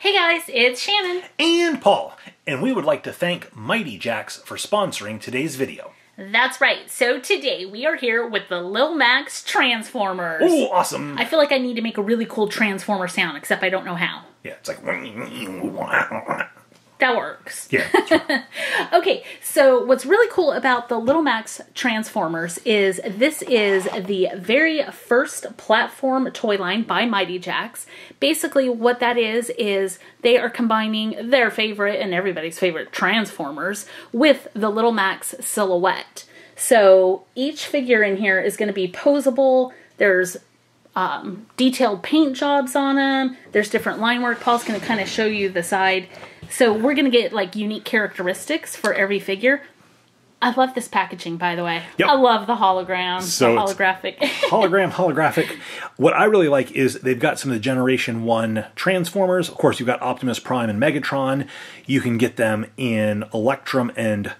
Hey guys, it's Shannon. and Paul, and we would like to thank Mighty Jaxx for sponsoring today's video. That's right. So today we are here with the Lil Maxx Transformers. Oh, awesome! I feel like I need to make a really cool Transformer sound, except I don't know how. Yeah, it's like That works. yeah. right. Okay, so what's really cool about the Little Maxx Transformers is this is the very first platform toy line by Mighty Jaxx. Basically, what that is, is they are combining their favorite and everybody's favorite Transformers with the Little Maxx silhouette. So each figure in here is going to be posable. There's um, detailed paint jobs on them. There's different line work. Paul's going to kind of show you the side. So we're going to get like unique characteristics for every figure. I love this packaging, by the way. Yep. I love the hologram, So the holographic. Hologram, holographic. What I really like is they've got some of the Generation 1 Transformers. Of course, you've got Optimus Prime and Megatron. You can get them in Electrum and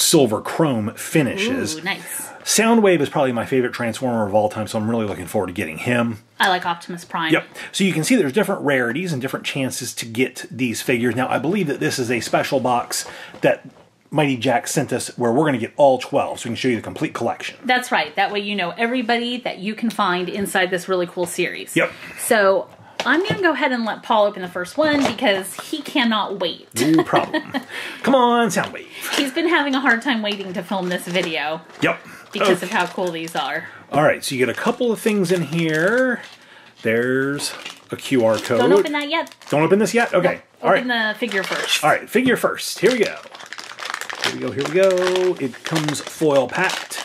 Silver Chrome finishes. Ooh, nice. Soundwave is probably my favorite Transformer of all time, so I'm really looking forward to getting him. I like Optimus Prime. Yep. So you can see there's different rarities and different chances to get these figures. Now, I believe that this is a special box that Mighty Jaxx sent us where we're going to get all 12, so we can show you the complete collection. That's right. That way you know everybody that you can find inside this really cool series. Yep. So I'm going to go ahead and let Paul open the first one because he cannot wait. No problem. Come on, Soundwave. He's been having a hard time waiting to film this video Yep. because of oh. how cool these are. All right, so you get a couple of things in here. There's a QR code. Don't open that yet. Don't open this yet? Okay. All right. Open the figure first. All right, figure first. Here we go. Here we go, here we go. It comes foil packed.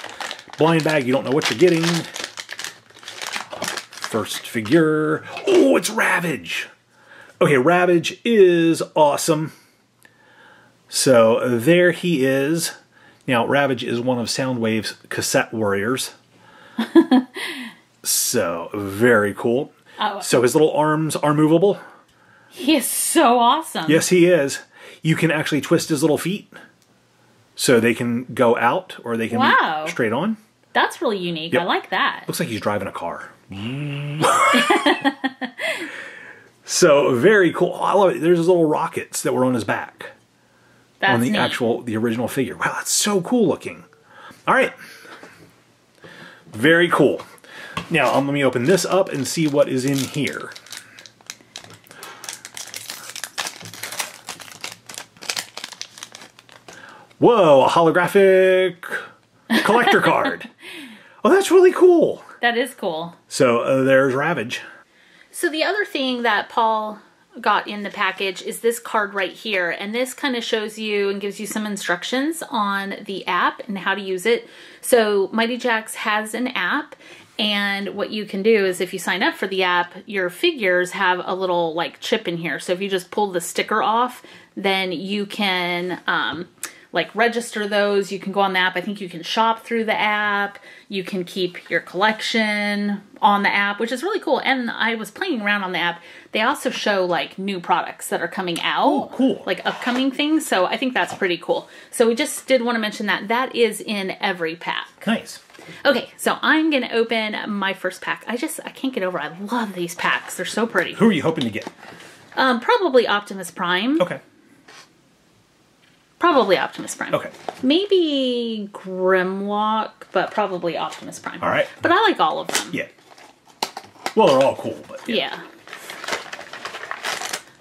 Blind bag, you don't know what you're getting. First figure. Oh, it's Ravage. Okay, Ravage is awesome. So there he is. Now, Ravage is one of Soundwave's cassette warriors. so, very cool. Oh. So his little arms are movable. He is so awesome. Yes, he is. You can actually twist his little feet so they can go out or they can Wow. be straight on. That's really unique. Yep. I like that. Looks like he's driving a car. so very cool. Oh, I love it. There's his little rockets that were on his back That's on the neat. actual the original figure. Wow, that's so cool looking. All right. Very cool. Now, um, let me open this up and see what is in here. Whoa, a holographic collector card. Oh, that's really cool. That is cool. So uh, there's Ravage. So the other thing that Paul got in the package is this card right here and this kind of shows you and gives you some instructions on the app and how to use it. So Mighty Jaxx has an app and what you can do is if you sign up for the app, your figures have a little like chip in here. So if you just pull the sticker off, then you can um, like register those. You can go on the app. I think you can shop through the app. You can keep your collection on the app, which is really cool. And I was playing around on the app. They also show like new products that are coming out. Oh, cool. Like upcoming things. So I think that's pretty cool. So we just did want to mention that that is in every pack. Nice. Okay, so I'm going to open my first pack. I just, I can't get over I love these packs. They're so pretty. Who are you hoping to get? Um, probably Optimus Prime. Okay. Probably Optimus Prime. Okay. Maybe Grimlock, but probably Optimus Prime. All right. But I like all of them. Yeah. Well, they're all cool, but yeah. Yeah.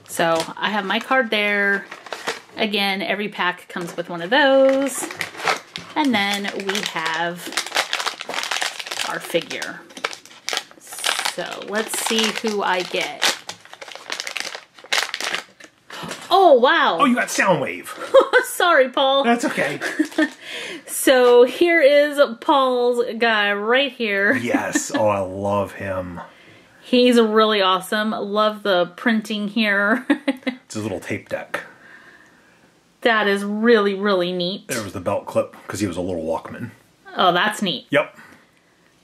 So I have my card there. Again, every pack comes with one of those. And then we have our figure. So let's see who I get. Oh, wow. Oh, you got Soundwave. Sorry, Paul. That's okay. So here is Paul's guy right here. yes. Oh, I love him. He's really awesome. Love the printing here. It's his little tape deck. that is really, really neat. There was the belt clip because he was a little Walkman. Oh, that's neat. Yep.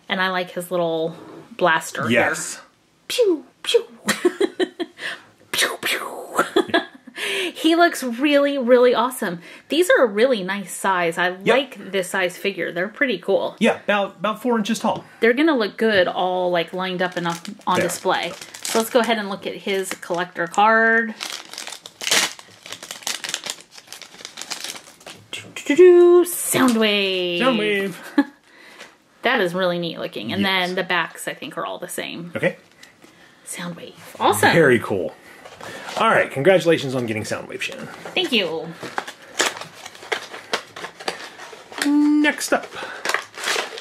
And I like his little blaster Yes. here. Pew, pew. pew, he looks really, really awesome. These are a really nice size. I like this size figure. They're pretty cool. Yeah, about about four inches tall. They're gonna look good all like lined up and up on There. display. So let's go ahead and look at his collector card. Soundwave. Soundwave. That is really neat looking. And Yes. then the backs, I think, are all the same. Okay. Soundwave. Awesome. Very cool. All right. Congratulations on getting Soundwave, Shannon. Thank you. Next up,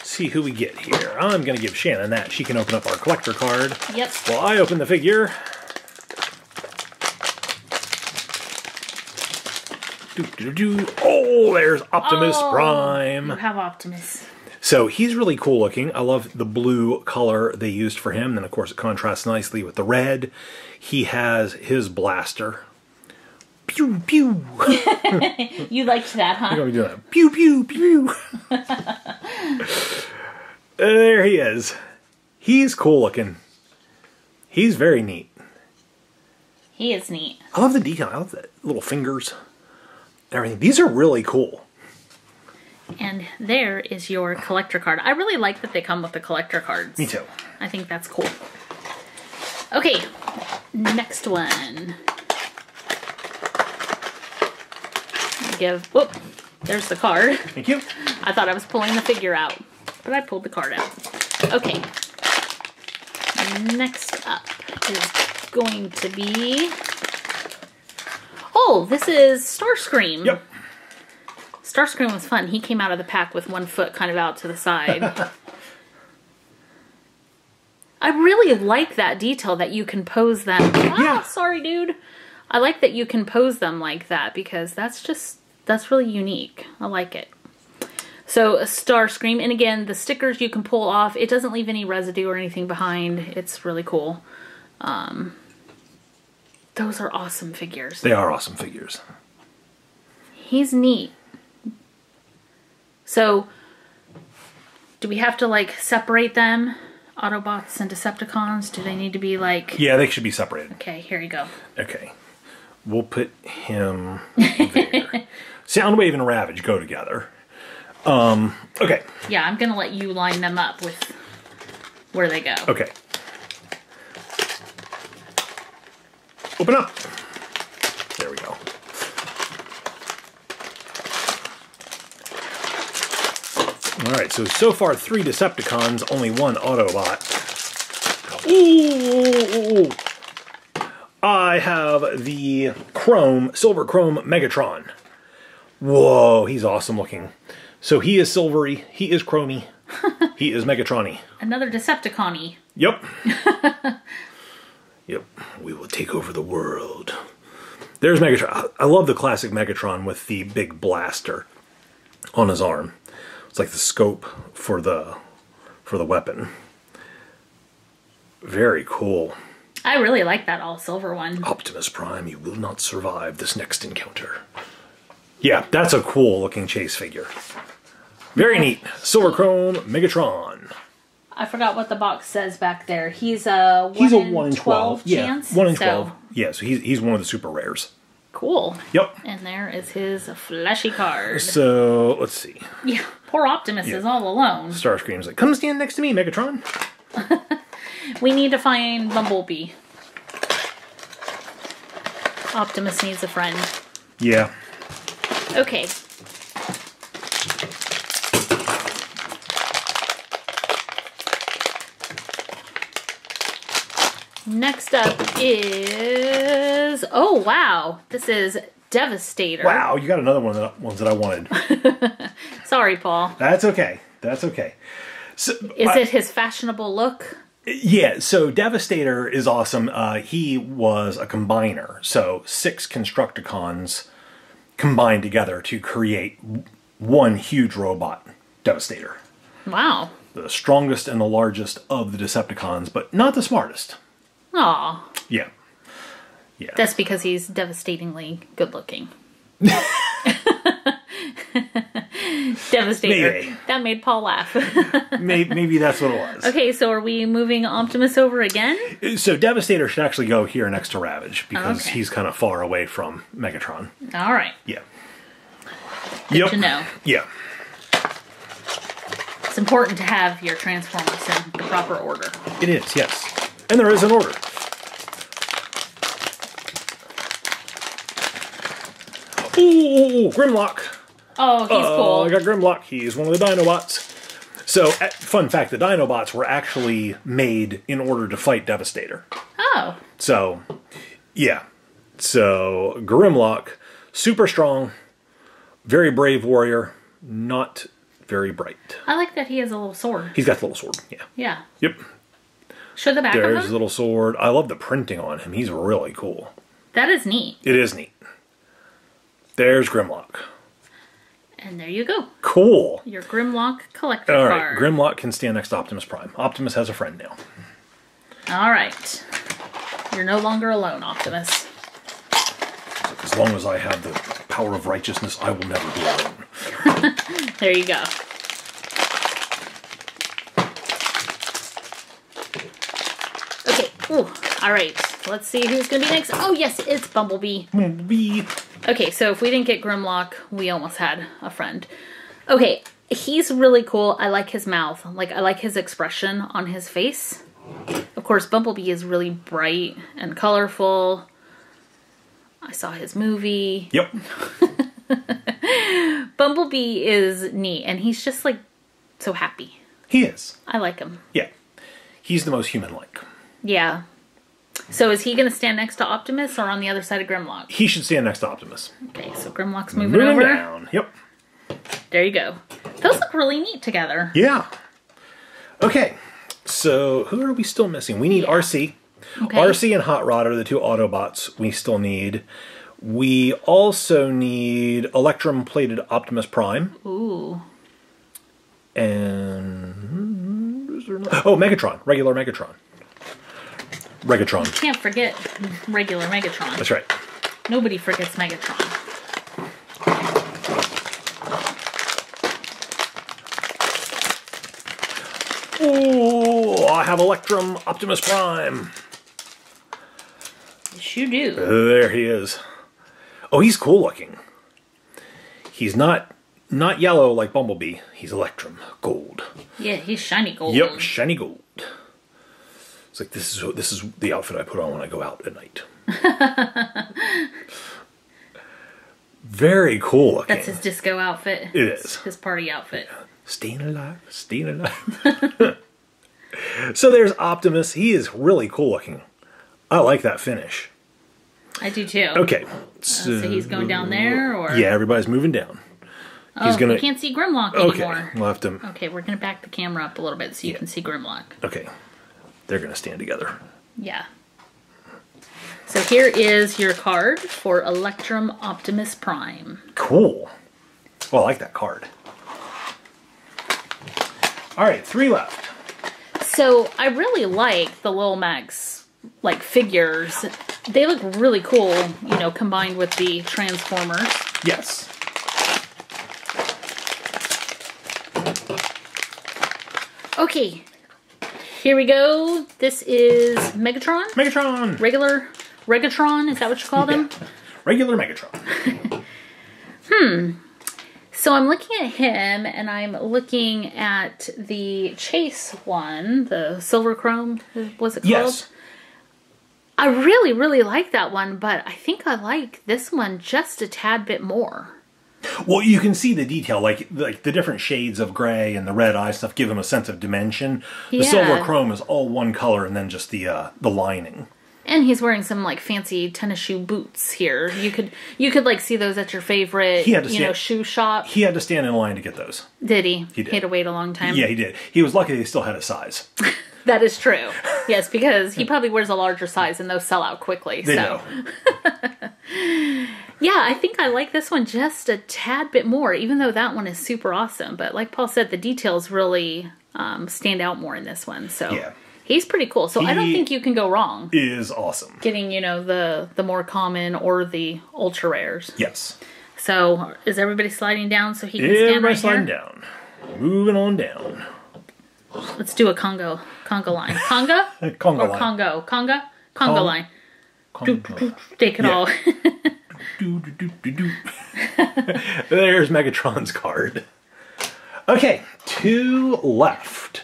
see who we get here. I'm going to give Shannon that. She can open up our collector card. Yep. While I open the figure. Doo, doo, doo, doo. Oh, there's Optimus Oh, Prime. You have Optimus. So he's really cool looking. I love the blue color they used for him. Then, of course, it contrasts nicely with the red. He has his blaster. Pew, pew. You liked that, huh? Going to do that. Pew, pew, pew. there he is. He's cool looking. He's very neat. He is neat. I love the detail. I love the little fingers. Everything. These are really cool. And there is your collector card. I really like that they come with the collector cards. Me too. I think that's cool. Okay, next one. Give. Whoop. There's the card. Thank you. I thought I was pulling the figure out, but I pulled the card out. Okay. Next up is going to be. Oh, this is Starscream. Yep. Starscream was fun. He came out of the pack with one foot kind of out to the side. I really like that detail that you can pose them. Yeah. Ah, sorry, dude. I like that you can pose them like that because that's just that's really unique. I like it. So a Starscream, and again, the stickers you can pull off. It doesn't leave any residue or anything behind. It's really cool. Um, those are awesome figures. They are awesome figures. He's neat. So, do we have to like separate them? Autobots and Decepticons? Do they need to be like. Yeah, they should be separated. Okay, here you go. Okay. We'll put him there. Soundwave and Ravage go together. Um, okay. Yeah, I'm gonna let you line them up with where they go. Okay. Open up. There we go. All right, so so far three Decepticons, only one Autobot. Ooh! I have the Chrome, Silver Chrome Megatron. Whoa, he's awesome looking. So he is silvery, he is chromy, he is Megatron-y. Another Decepticon Yep. yep. We will take over the world. There's Megatron. I love the classic Megatron with the big blaster on his arm. It's like the scope for the for the weapon. Very cool. I really like that all silver one. Optimus Prime, you will not survive this next encounter. Yeah, that's a cool looking chase figure. Very neat. Silver Chrome Megatron. I forgot what the box says back there. He's a one He's a in 1 in 12. Yeah, chance. 1 in So, 12. Yeah, so he's, he's one of the super rares. Cool. Yep. And there is his fleshy card. So let's see. Yeah, poor Optimus is all alone. Starscream's like, come stand next to me, Megatron. We need to find Bumblebee. Optimus needs a friend. Yeah. Okay. Next up is oh wow, this is Devastator. Wow, you got another one of the ones that I wanted. Sorry, Paul. That's okay. That's okay. So, Is I- it his fashionable look? Yeah, so Devastator is awesome. Uh, he was a combiner. So six Constructicons combined together to create one huge robot, Devastator. Wow. The strongest and the largest of the Decepticons, but not the smartest. Aw. Yeah. That's because he's devastatingly good looking. Devastator. Maybe. That made Paul laugh. maybe, maybe that's what it was. okay, so are we moving Optimus over again? So Devastator should actually go here next to Ravage because Okay. he's kind of far away from Megatron. All right. Yeah. Good yep. to know. Yeah. It's important to have your Transformers in the proper order. It is, yes. And there is an order. Ooh, Grimlock. Oh, he's Oh, cool. I got Grimlock. He's one of the Dinobots. So, uh, fun fact: the Dinobots were actually made in order to fight Devastator. Oh, So, yeah. So Grimlock, super strong, very brave warrior, not very bright. I like that he has a little sword. He's got the little sword. Yeah. Yeah. Yep. Show the back There's of his him. little sword. I love the printing on him. He's really cool. That is neat. It is neat. There's Grimlock. And there you go. Cool. Your Grimlock collector All right, card. Grimlock can stand next to Optimus Prime. Optimus has a friend now. All right. You're no longer alone, Optimus. As long as I have the power of righteousness, I will never be alone. There you go. Okay. Ooh. All right. Let's see who's going to be next. Oh, yes, it's Bumblebee. Bee. Okay, so if we didn't get Grimlock, we almost had a friend. Okay, he's really cool. I like his mouth. Like I like his expression on his face. Of course, Bumblebee is really bright and colorful. I saw his movie. Yep. Bumblebee is neat and he's just like so happy. He is. I like him. Yeah. He's the most human-like. Yeah. So is he going to stand next to Optimus or on the other side of Grimlock? He should stand next to Optimus. Okay, so Grimlock's moving Moving over. down. Yep. There you go. Those look really neat together. Yeah. Okay. So who are we still missing? We need RC. Okay. RC and Hot Rod are the two Autobots we still need. We also need Electrum plated Optimus Prime. Ooh. And. is there no- Oh, Megatron. Regular Megatron. Regatron. Can't forget regular Megatron. That's right. Nobody forgets Megatron. Oh, I have Electrum Optimus Prime. Yes, you do. There he is. Oh, he's cool looking. He's not not yellow like Bumblebee. He's Electrum gold. Yeah, he's shiny gold. Yep, shiny gold. It's like this is this is the outfit I put on when I go out at night. Very cool looking. That's his disco outfit. It It's is. His party outfit. Staying alive, staying alive. so there's Optimus. He is really cool looking. I like that finish. I do too. Okay. Uh, so he's going down there, or Yeah, everybody's moving down. oh, he's gonna- we can't see Grimlock anymore. Okay, anymore. we'll have to. Okay, we're gonna back the camera up a little bit so you can see Grimlock. Okay, they're gonna stand together. Yeah. So here is your card for Electrum Optimus Prime. Cool. Well, I like that card. All right, three left. So I really like the Lil Maxx like figures. They look really cool, you know, combined with the Transformers. Yes. Okay, here we go. This is Megatron, Megatron. regular Regatron. Is that what you called him? Regular Megatron. Hmm. So I'm looking at him, and I'm looking at the Chase one, the Silver Chrome. Was it called? Yes. I really, really like that one, but I think I like this one just a tad bit more. Well, you can see the detail, like like the different shades of gray and the red eye stuff, give him a sense of dimension. The Yeah. silver chrome is all one color, and then just the uh, the lining. And he's wearing some like fancy tennis shoe boots here. You could you could like see those at your favorite He had to you know shoe shop. He had to stand in line to get those. Did he? He did. had to wait a long time. Yeah, he did. He was lucky they still had a size. That is true. Yes, because he probably wears a larger size and those sell out quickly. They so know. yeah, I think I like this one just a tad bit more, even though that one is super awesome. But like Paul said, the details really um, stand out more in this one. So Yeah. he's pretty cool. So I don't think you can go wrong Is awesome. getting, you know, the the more common or the ultra rares. Yes. So is everybody sliding down so he can stand right sliding here? down. Moving on down. Let's do a Congo Congo line. Conga Congo or line. Congo Conga Congo Cong- line. Congo. Take it Yeah. all. Do, do, do, do. There's Megatron's card. Okay, two left.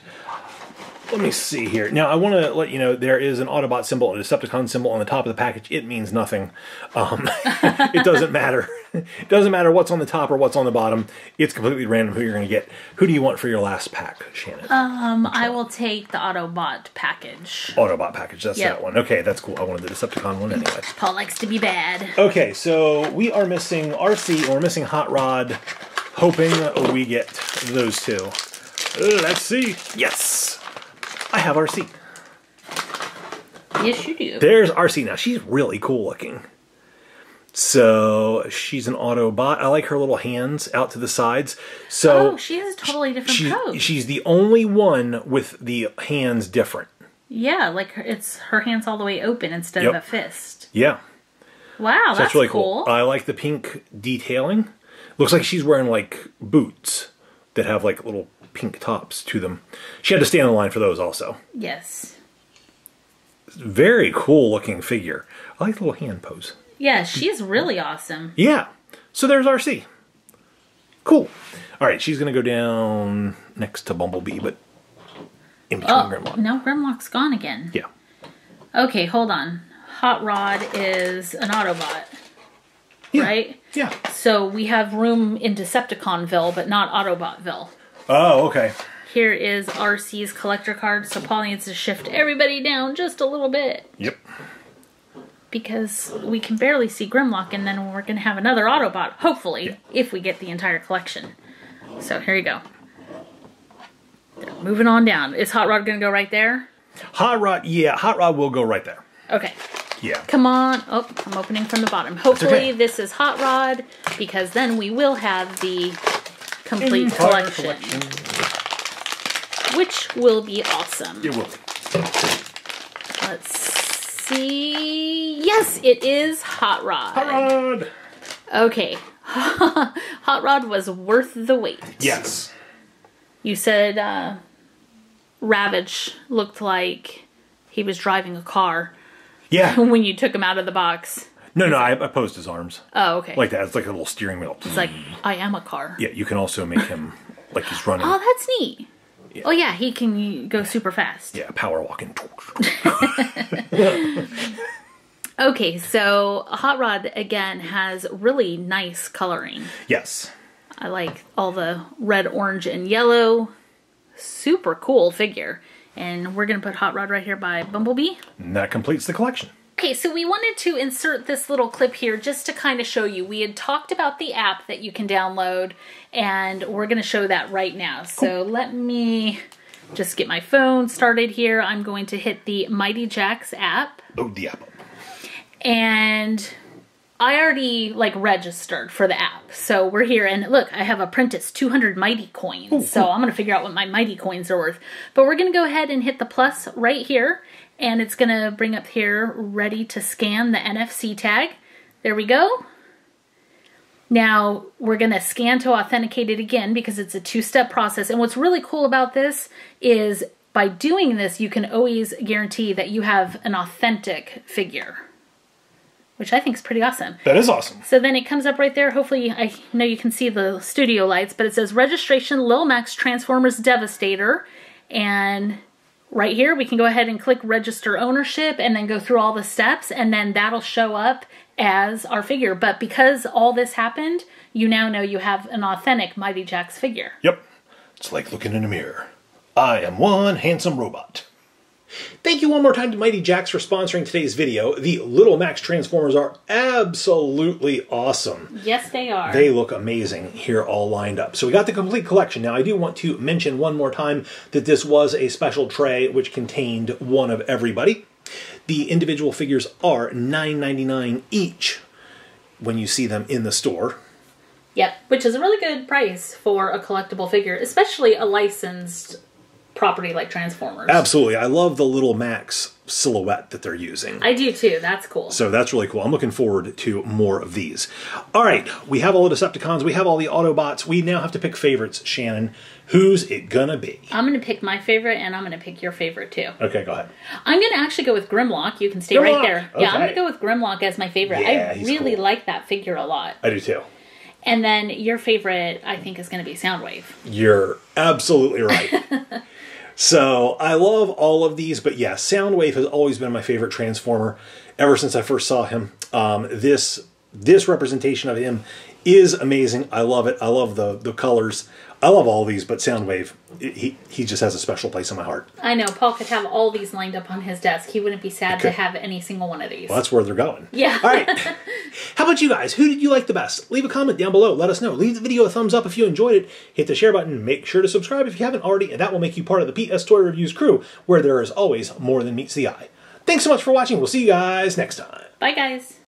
Let me see here. Now, I want to let you know there is an Autobot symbol and a Decepticon symbol on the top of the package. It means nothing. Um, it doesn't matter. It doesn't matter what's on the top or what's on the bottom. It's completely random who you're going to get. Who do you want for your last pack, Shannon? Um, I will take the Autobot package. Autobot package. That's Yep. that one. Okay, that's cool. I wanted the Decepticon one anyway. Paul likes to be bad. Okay, so we are missing RC and we're missing Hot Rod, hoping we get those two. Let's see. Yes! I have RC. Yes, you do. There's RC now. She's really cool looking. So she's an Autobot. I like her little hands out to the sides. So oh, she has a totally different she, pose. she's the only one with the hands different. yeah, like her, it's her hands all the way open instead Yep. of a fist. Yeah. Wow, So that's, really cool. cool. I like the pink detailing. Looks like she's wearing like boots that have like little pink tops to them. She had to stand in the line for those also. yes. Very cool looking figure. I like the little hand pose. Yeah, she's really awesome. Yeah. So there's RC. Cool. All right, she's going to go down next to Bumblebee, but in between Oh, Grimlock. no, Grimlock's gone again. Yeah. Okay, hold on. Hot Rod is an Autobot, Yeah. right? Yeah. So we have room in Decepticonville, but not Autobotville. Oh, okay. Here is RC's collector card, so Paul needs to shift everybody down just a little bit Yep. because we can barely see Grimlock, and then we're going to have another Autobot, hopefully, if we get the entire collection. So here you go. Moving on down. Is Hot Rod going to go right there? Hot Rod, yeah, Hot Rod will go right there. Okay. Yeah. Come on. Oh, I'm opening from the bottom. Hopefully okay. this is Hot Rod because then we will have the complete Entire collection, which will be awesome. It will. Let's see. Yes, it is Hot Rod. Hot Rod! Okay. Hot Rod was worth the wait. Yes. You said uh, Ravage looked like he was driving a car Yeah. when you took him out of the box. No, no, I, I posed his arms. Oh, okay. Like that. It's like a little steering wheel. it's like I am a car. Yeah, you can also make him like he's running. Oh, that's neat. Oh yeah, he can go super fast. Yeah, power walking. Okay, so Hot Rod again has really nice coloring. yes. I like all the red, orange, and yellow. Super cool figure. And we're gonna put Hot Rod right here by Bumblebee. And that completes the collection. Okay, so we wanted to insert this little clip here just to kind of show you. We had talked about the app that you can download, and we're going to show that right now. So let me just get my phone started here. I'm going to hit the Mighty Jaxx app, Oh, the apple. and I already like registered for the app. So we're here, and look, I have Apprentice 200 Mighty coins. so I'm going to figure out what my Mighty coins are worth. But we're going to go ahead and hit the plus right here, and it's going to bring up here ready to scan the NFC tag. There we go. Now we're going to scan to authenticate it again because it's a two step process. And what's really cool about this is by doing this, you can always guarantee that you have an authentic figure, which I think is pretty awesome. That is awesome. So then it comes up right there. Hopefully, I know you can see the studio lights, but it says registration Lil Maxx Transformers Devastator. And right here, we can go ahead and click register ownership and then go through all the steps, and then that'll show up as our figure. But because all this happened, you now know you have an authentic Mighty Jaxx figure. Yep. It's like looking in a mirror. I am one handsome robot. Thank you one more time to Mighty Jaxx for sponsoring today's video. The Little Maxx Transformers are absolutely awesome. Yes, they are. They look amazing here all lined up. So we got the complete collection. Now I do want to mention one more time that this was a special tray which contained one of everybody. The individual figures are $9.99 each when you see them in the store. Yep, which is a really good price for a collectible figure, especially a licensed property like Transformers. Absolutely. I love the Little Maxx silhouette that they're using. I do too. That's cool. So that's really cool. I'm looking forward to more of these. All right, we have all the Decepticons, we have all the Autobots. We now have to pick favorites, Shannon. Who's it gonna be? I'm going to pick my favorite, and I'm going to pick your favorite too. Okay, go ahead. I'm going to actually go with Grimlock. You can stay Grimlock! right there. Yeah, I'm going to go with Grimlock as my favorite. Yeah, I really cool. like that figure a lot. I do too. And then your favorite, I think, is going to be Soundwave. You're absolutely right. so I love all of these, but yeah, Soundwave has always been my favorite Transformer ever since I first saw him. Um, this this representation of him is amazing. I love it. I love the the colors. I love all these, but Soundwave, he he just has a special place in my heart. I know Paul could have all these lined up on his desk. He wouldn't be sad to have any single one of these. Well, that's where they're going. Yeah. All right. How about you guys? Who did you like the best? Leave a comment down below. Let us know. Leave the video a thumbs up if you enjoyed it. Hit the share button. Make sure to subscribe if you haven't already, and that will make you part of the PS Toy Reviews crew, where there is always more than meets the eye. Thanks so much for watching. We'll see you guys next time. Bye, guys.